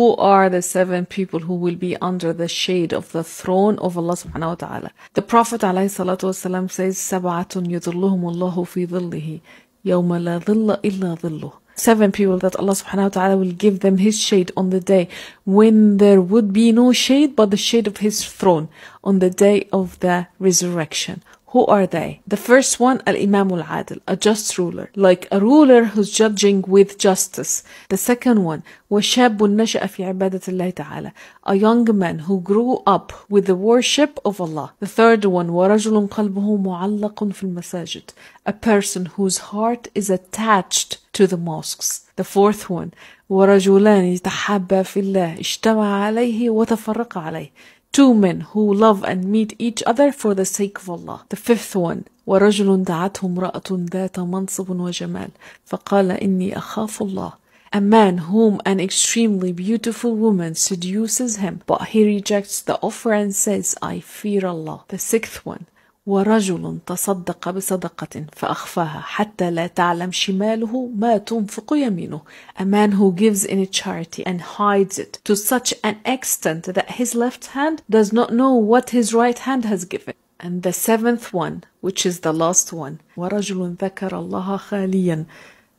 Who are the seven people who will be under the shade of the throne of Allah subhanahu wa ta'ala? The Prophet alayhi salatu wasalam says, سَبْعَةٌ يُظِلُّهُمُ اللَّهُ فِي ظِلِّهِ يَوْمَ لَا ظِلَّ إِلَّا ظِلُّهُ Seven people that Allah subhanahu wa ta'ala will give them His shade on the day when there would be no shade but the shade of His throne on the day of the resurrection. Who are they? The first one, Al Imam Al Adil, a just ruler, like a ruler who's judging with justice. The second one, وشاب نشأ في عبادة الله تعالى, a young man who grew up with the worship of Allah. The third one, ورجل قلبه معلق في المساجد, a person whose heart is attached to the mosques. The fourth one, ورجلان يتحابا في الله اجتمع عليه وتفرق عليه two men who love and meet each other for the sake of Allah. The fifth one, ورجل دعته امرأة ذات منصب وجمال فقال إني أخاف الله. A man whom an extremely beautiful woman seduces him, but he rejects the offer and says, I fear Allah. The sixth one, ورجل تصدق بصدقة فأخفاها حتى لا تعلم شماله ما تنفق يمينه A man who gives in a charity and hides it to such an extent that his left hand does not know what his right hand has given. And the seventh one, which is the last one, ورجل ذكر الله خاليا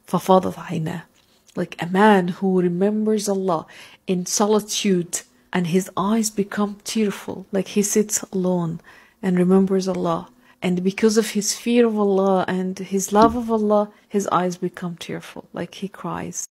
ففاضت عيناه Like a man who remembers Allah in solitude and his eyes become tearful, like he sits alone and remembers Allah. And because of his fear of Allah and his love of Allah, his eyes become tearful, like he cries.